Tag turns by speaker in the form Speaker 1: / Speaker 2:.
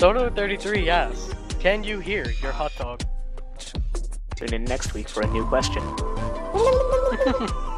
Speaker 1: Dodo33 asks, can you hear your hot dog?
Speaker 2: Tune in next week for a new question.